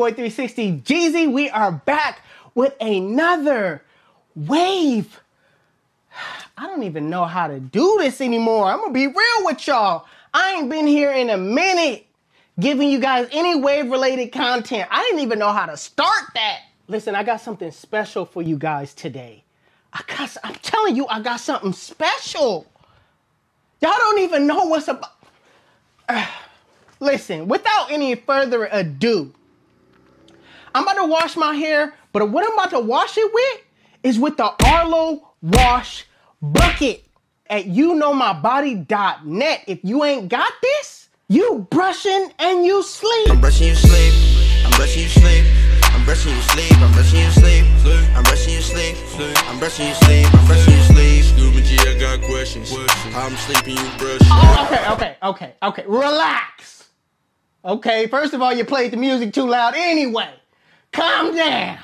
boy 360 Jeezy. We are back with another wave. I don't even know how to do this anymore. I'm gonna be real with y'all. I ain't been here in a minute giving you guys any wave related content. I didn't even know how to start that. Listen, I got something special for you guys today. I got, I'm telling you, I got something special. Y'all don't even know what's about. listen, without any further ado, I'm about to wash my hair, but what I'm about to wash it with is with the Arlo Wash Bucket at youknowmybody.net. If you ain't got this, you brushing and you sleep. I'm brushing you sleep. I'm brushing you sleep. I'm brushing you sleep. I'm brushing you sleep. I'm brushing you sleep. I'm brushing you sleep. I'm brushing you sleep. Scuba G, I got questions. I'm sleeping, you brush. Oh, okay, okay, okay, okay. Relax. Okay, first of all, you played the music too loud anyway. Calm down.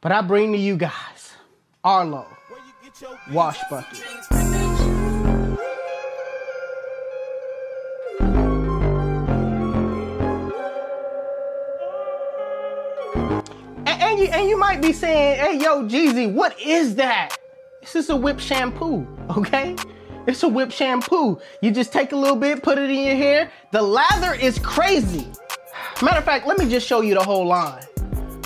But I bring to you guys Arlo Wash Bucket. And, and you and you might be saying, hey yo, Jeezy, what is that? This is a whip shampoo, okay? It's a whip shampoo. You just take a little bit, put it in your hair. The lather is crazy. Matter of fact, let me just show you the whole line.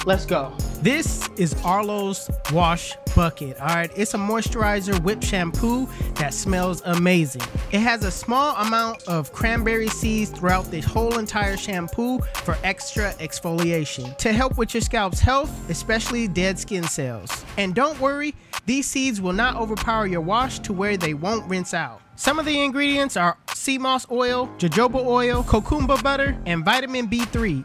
Let's go. This is Arlo's Wash Bucket. All right, it's a moisturizer whip shampoo that smells amazing. It has a small amount of cranberry seeds throughout the whole entire shampoo for extra exfoliation to help with your scalp's health, especially dead skin cells. And don't worry, these seeds will not overpower your wash to where they won't rinse out. Some of the ingredients are sea moss oil, jojoba oil, cucumber butter, and vitamin B3.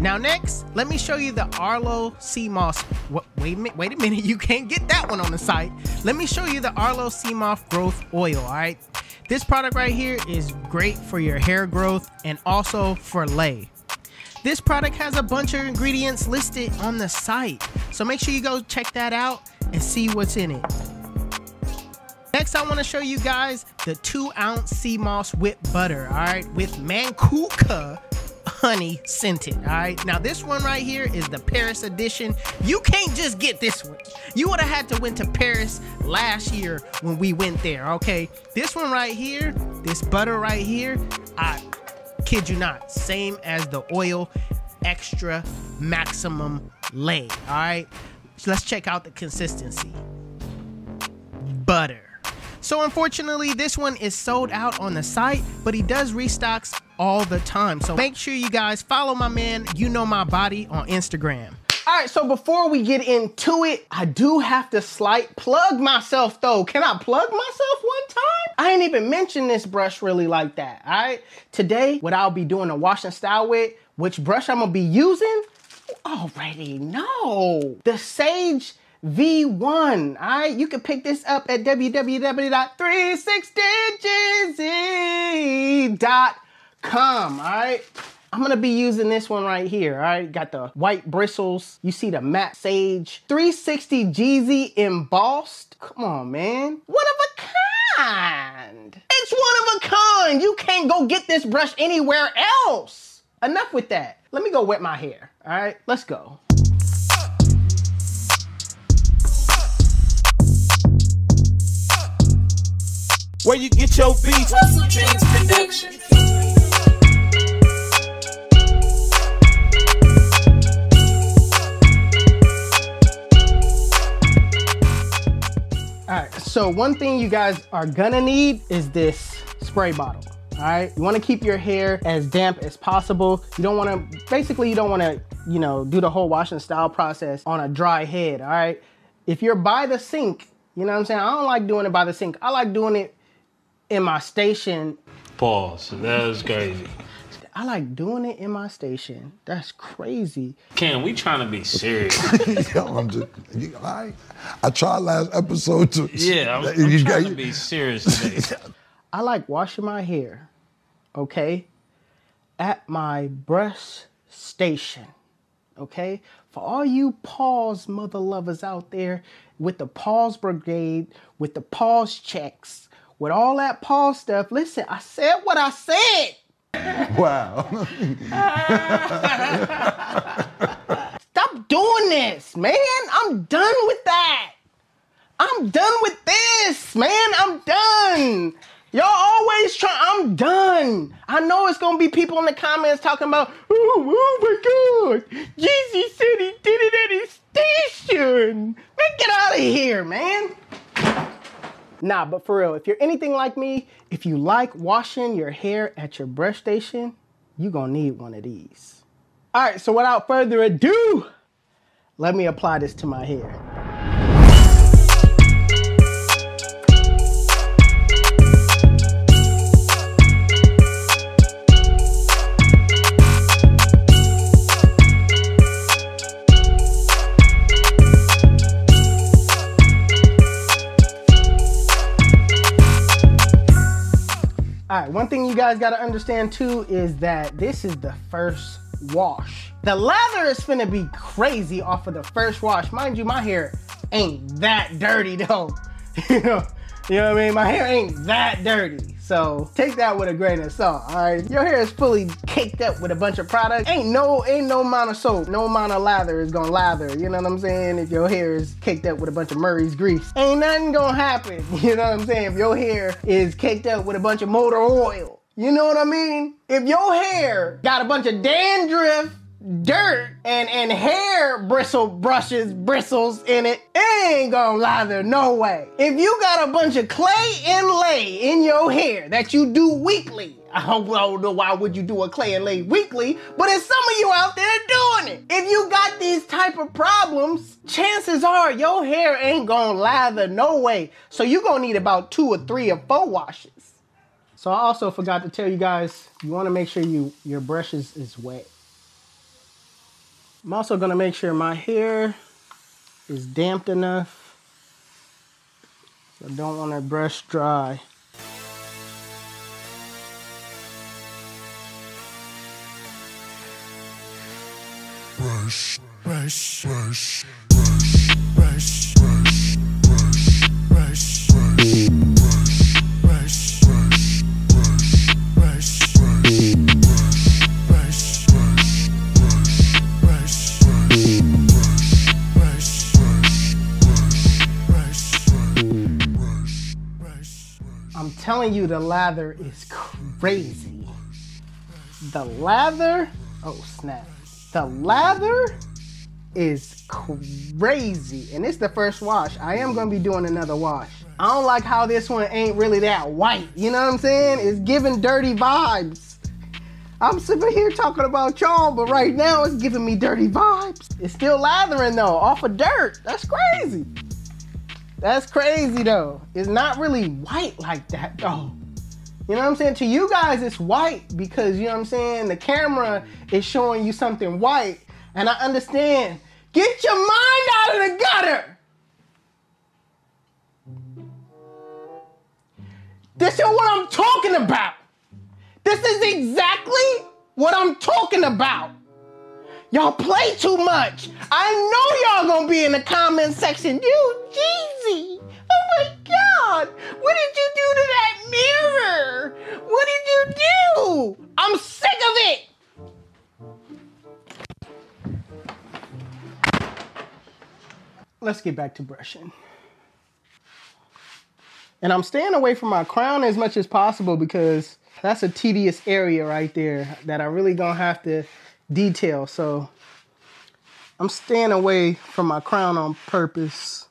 Now next, let me show you the Arlo Sea Moss. Wait a minute, wait a minute, you can't get that one on the site. Let me show you the Arlo Sea Moss Growth Oil, all right? This product right here is great for your hair growth and also for lay. This product has a bunch of ingredients listed on the site, so make sure you go check that out and see what's in it. Next, I want to show you guys the two ounce sea moss whip butter, all right, with Manuka honey scented. All right. Now this one right here is the Paris edition. You can't just get this one. You would have had to went to Paris last year when we went there. Okay. This one right here, this butter right here, I kid you not, same as the oil extra maximum lay. All right. So let's check out the consistency. Butter. So unfortunately, this one is sold out on the site, but he does restocks all the time. So make sure you guys follow my man, You Know My Body on Instagram. All right, so before we get into it, I do have to slight plug myself though. Can I plug myself one time? I ain't even mentioned this brush really like that, all right? Today, what I'll be doing a wash and style with, which brush I'm gonna be using, already know. The Sage V1. All right, you can pick this up at www.360jeezy.com. All right. I'm gonna be using this one right here, all right? Got the white bristles. You see the matte sage. 360 Jeezy embossed. Come on, man. One of a kind. It's one of a kind. You can't go get this brush anywhere else. Enough with that. Let me go wet my hair, all right? Let's go. Where you get your beats? Dreams Production. All right, so one thing you guys are gonna need is this spray bottle. All right, you want to keep your hair as damp as possible. You don't want to, basically, you don't want to, you know, do the whole wash and style process on a dry head. All right, if you're by the sink, you know what I'm saying. I don't like doing it by the sink. I like doing it in my station. Pause. That is crazy. I like doing it in my station. That's crazy. Ken, we trying to be serious. Yo, I'm just, you, all right. I tried last episode to. Yeah, I'm, I'm you trying got- to be serious today. I like washing my hair, okay, at my breast station, okay? For all you pause mother lovers out there with the pause brigade, with the pause checks, with all that pause stuff, listen, I said what I said. Wow. Stop doing this, man. I'm done with that. I'm done with this, man. I'm done. Y'all always try. I'm done. I know it's gonna be people in the comments talking about, oh, oh my God, Jeezy said he did it at his station. Man, get out of here, man. Nah, but for real, if you're anything like me, if you like washing your hair at your brush station, you're gonna need one of these. All right, so without further ado, let me apply this to my hair. One thing you guys gotta understand too is that this is the first wash. The lather is finna be crazy off of the first wash. Mind you, my hair ain't that dirty though. you know, you know what I mean? My hair ain't that dirty. So take that with a grain of salt, all right? Your hair is fully caked up with a bunch of products. Ain't no, ain't no amount of soap, no amount of lather is gonna lather. You know what I'm saying? If your hair is caked up with a bunch of Murray's grease, ain't nothing gonna happen. You know what I'm saying? If your hair is caked up with a bunch of motor oil, you know what I mean? If your hair got a bunch of dandruff, dirt, and, and hair bristle brushes, bristles in it, it ain't gonna lather no way. If you got a bunch of clay and lay in your hair that you do weekly, I don't know why would you do a clay and lay weekly, but there's some of you out there doing it. If you got these type of problems, chances are your hair ain't gonna lather no way. So you gonna need about two or three or four washes. So I also forgot to tell you guys, you wanna make sure you your brush is, is wet. I'm also gonna make sure my hair is damped enough. I don't want to brush dry. brush, brush, brush, brush, brush, the lather is crazy. The lather, oh snap. The lather is crazy. And it's the first wash. I am gonna be doing another wash. I don't like how this one ain't really that white. You know what I'm saying? It's giving dirty vibes. I'm sitting here talking about y'all, but right now it's giving me dirty vibes. It's still lathering though, off of dirt. That's crazy. That's crazy though. It's not really white like that though. You know what I'm saying? To you guys, it's white because you know what I'm saying? The camera is showing you something white. And I understand. Get your mind out of the gutter. This is what I'm talking about. This is exactly what I'm talking about. Y'all play too much. I know y'all gonna be in the comment section. You Jeezy. Let's get back to brushing. And I'm staying away from my crown as much as possible because that's a tedious area right there that I really gonna have to detail. So I'm staying away from my crown on purpose.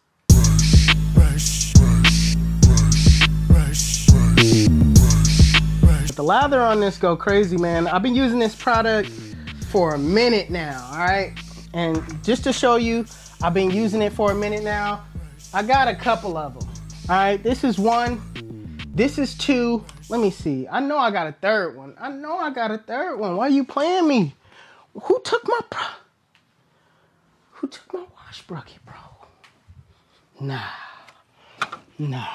The lather on this go crazy, man. I've been using this product for a minute now, all right? And just to show you, I've been using it for a minute now. I got a couple of them. All right, this is one. This is two. Let me see. I know I got a third one. I know I got a third one. Why are you playing me? Who took my pro? Who took my wash bucket, bro? Nah. Nah.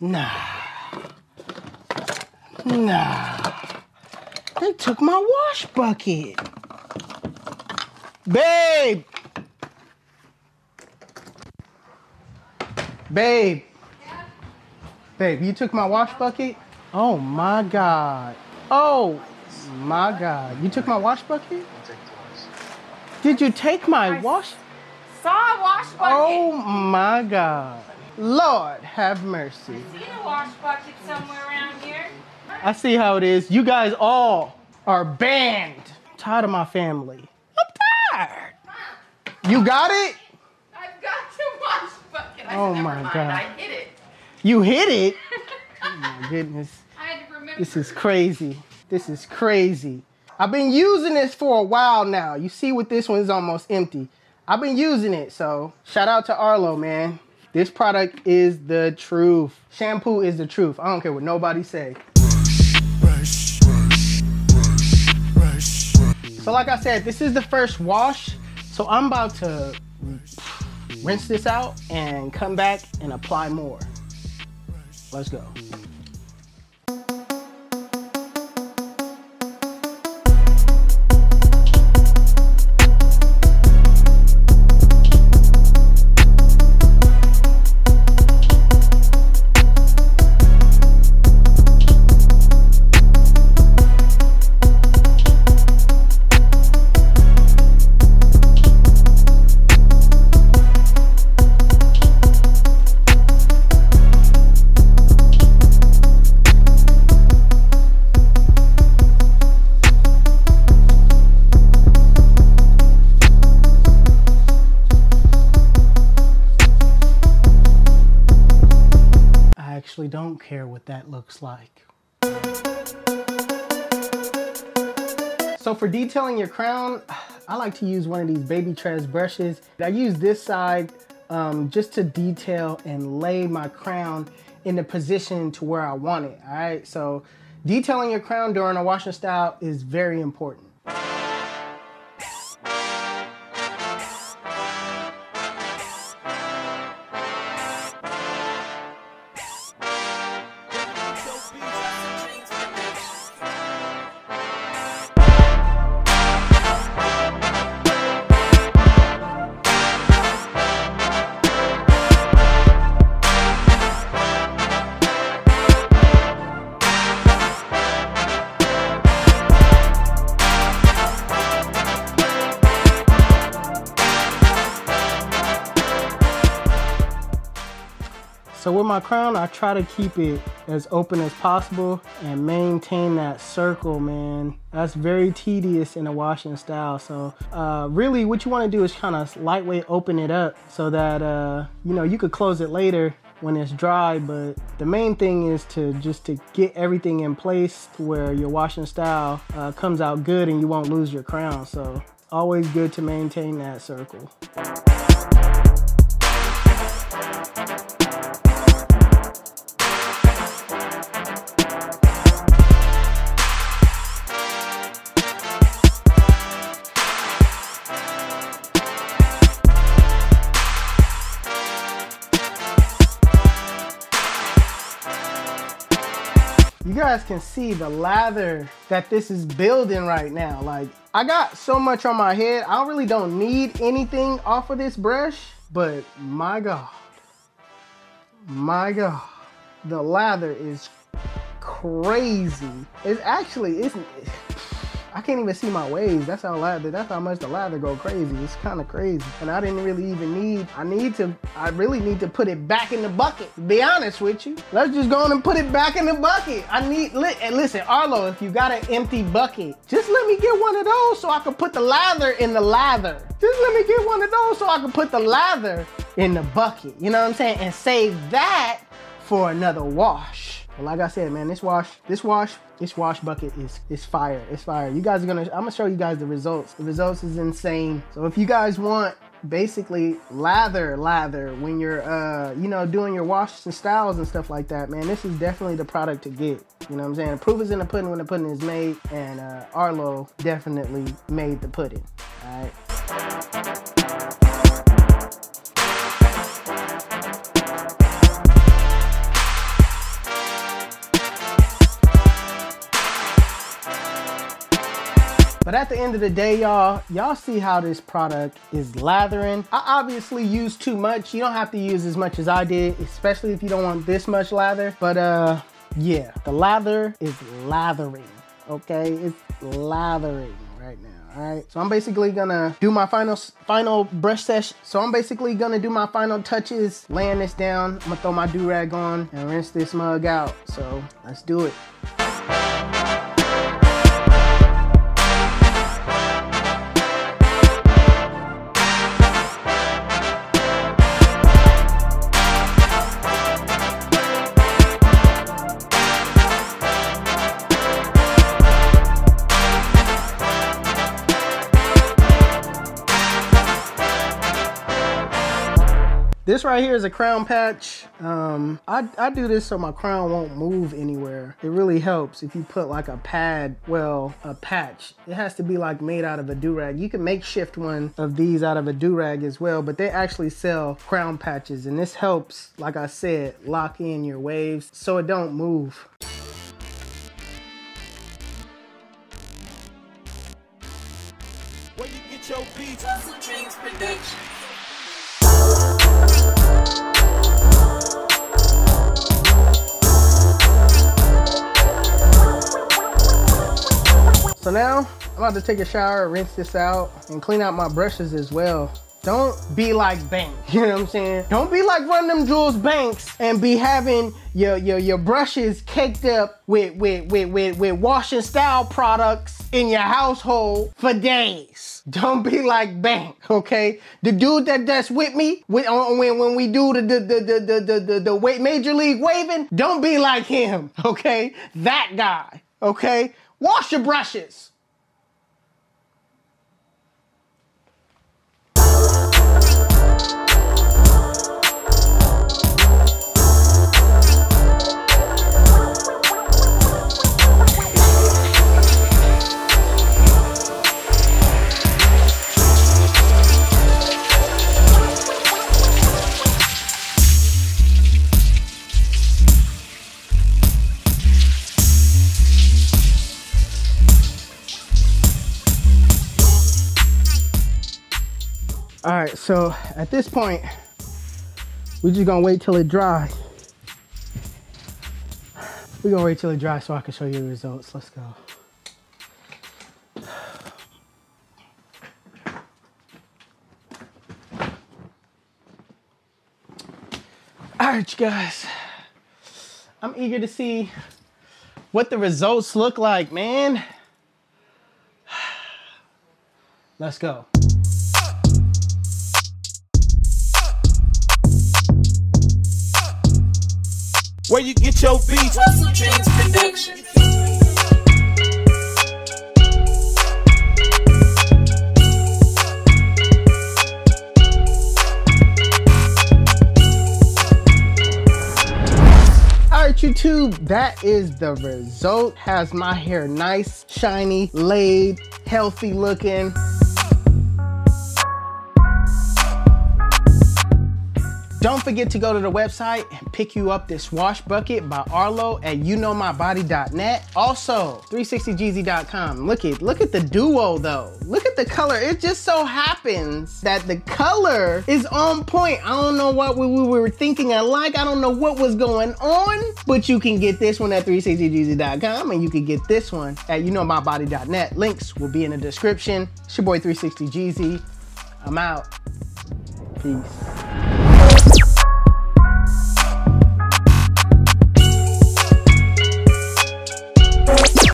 Nah. Nah. They took my wash bucket. Babe. Babe. Babe, you took my wash bucket? Oh my God. Oh my God! You took my wash bucket? Did you take my wash? Saw a wash bucket. Oh my God! Lord have mercy. Seen a wash bucket somewhere around here. I see how it is. You guys all are banned. I'm tired of my family. I'm tired. You got it? I've got your wash bucket. I Oh said, my mind, God. I hit it. You hit it? Oh my goodness. I had to remember. This is crazy. This is crazy. I've been using this for a while now. You see what this one's almost empty. I've been using it, so shout out to Arlo, man. This product is the truth. Shampoo is the truth. I don't care what nobody say. So like I said, this is the first wash. So I'm about to rinse this out and come back and apply more. Let's go. Don't what that looks like. So for detailing your crown, I like to use one of these baby Trez brushes. I use this side um, just to detail and lay my crown in the position to where I want it, all right? So detailing your crown during a washing style is very important. With my crown, I try to keep it as open as possible and maintain that circle, man. That's very tedious in a washing style. So uh, really what you wanna do is kind of lightweight open it up so that, uh, you know, you could close it later when it's dry, but the main thing is to just to get everything in place to where your washing style uh, comes out good and you won't lose your crown. So always good to maintain that circle. Can see the lather that this is building right now. Like I got so much on my head. I really don't need anything off of this brush, but my God, my God, the lather is crazy. It's actually, it's, I can't even see my waves. That's how lather, that's how much the lather go crazy. It's kind of crazy. And I didn't really even need, I need to, I really need to put it back in the bucket. Be honest with you. Let's just go on and put it back in the bucket. I need, li- and listen, Arlo, if you got an empty bucket, just let me get one of those so I can put the lather in the lather. Just let me get one of those so I can put the lather in the bucket. You know what I'm saying? And save that for another wash. But like I said, man, this wash, this wash, this wash bucket is is fire. It's fire. You guys are gonna, I'm gonna show you guys the results. The results is insane. So if you guys want basically lather, lather when you're, uh, you know, doing your washes and styles and stuff like that, man, this is definitely the product to get. You know what I'm saying? Proof is in the pudding when the pudding is made, and uh, Arlo definitely made the pudding. All right. But at the end of the day, y'all, y'all see how this product is lathering. I obviously use too much. You don't have to use as much as I did, especially if you don't want this much lather. But uh, yeah, the lather is lathering. okay? It's lathering right now. All right, so I'm basically gonna do my final final brush sesh. So I'm basically gonna do my final touches, laying this down. I'm gonna throw my do rag on and rinse this mug out. So let's do it. This right here is a crown patch. Um, I, I do this so my crown won't move anywhere. It really helps if you put like a pad, well, a patch. It has to be like made out of a do-rag. You can make shift one of these out of a do-rag as well, but they actually sell crown patches and this helps, like I said, lock in your waves so it don't move. Where you get your beats? So now I'm about to take a shower, rinse this out, and clean out my brushes as well. Don't be like Bank, you know what I'm saying? Don't be like one of them Jules Banks and be having your your, your brushes caked up with, with, with, with, with wash and style products in your household for days. Don't be like Bank, okay? The dude that that's with me when, when, when we do the the the the the the, the, the major league waving, don't be like him, okay? That guy, okay? Wash your brushes. All so at this point, we're just gonna wait till it dries. We're gonna wait till it dries so I can show you the results. Let's go. All right, you guys. I'm eager to see what the results look like, man. Let's go. Where you get your beats? All right, YouTube, that is the result. Has my hair nice, shiny, laid, healthy looking. Don't forget to go to the website and pick you up this wash bucket by Arlo at youknowmybody.net. Also, 360jeezy.com. Look at look at the duo though. Look at the color. It just so happens that the color is on point. I don't know what we, we were thinking alike. I don't know what was going on, but you can get this one at 360jeezy.com and you can get this one at youknowmybody.net. Links will be in the description. It's your boy 360 Jeezy. I'm out. Peace.